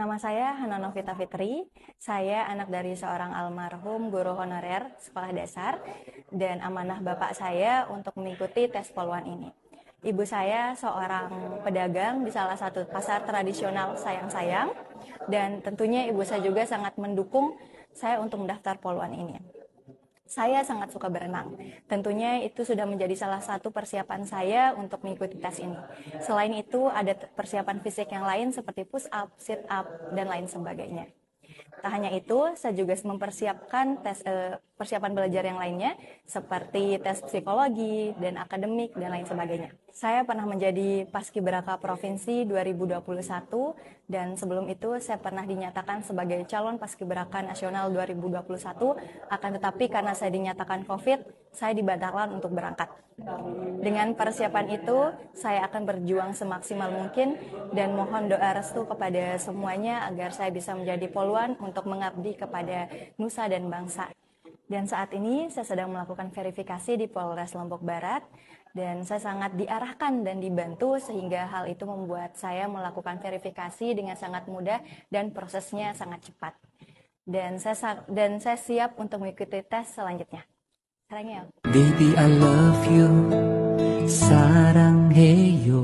Nama saya Hana Novita Fitri. Saya anak dari seorang almarhum guru honorer sekolah dasar dan amanah bapak saya untuk mengikuti tes poluan ini. Ibu saya seorang pedagang di salah satu pasar tradisional sayang-sayang dan tentunya ibu saya juga sangat mendukung saya untuk mendaftar poluan ini. Saya sangat suka berenang. Tentunya itu sudah menjadi salah satu persiapan saya untuk mengikuti tes ini. Selain itu, ada persiapan fisik yang lain seperti push up, sit up, dan lain sebagainya. Tak hanya itu, saya juga mempersiapkan tes eh, persiapan belajar yang lainnya seperti tes psikologi dan akademik dan lain sebagainya. Saya pernah menjadi paskibraka provinsi 2021 dan sebelum itu saya pernah dinyatakan sebagai calon paskibraka nasional 2021 akan tetapi karena saya dinyatakan Covid, saya dibatalkan untuk berangkat. Dengan persiapan itu, saya akan berjuang semaksimal mungkin dan mohon doa restu kepada semuanya agar saya bisa menjadi poluan untuk mengabdi kepada nusa dan bangsa. Dan saat ini saya sedang melakukan verifikasi di Polres Lombok Barat dan saya sangat diarahkan dan dibantu sehingga hal itu membuat saya melakukan verifikasi dengan sangat mudah dan prosesnya sangat cepat. Dan saya dan saya siap untuk mengikuti tes selanjutnya. Sarangnya. Baby I love you. Sarang heyo.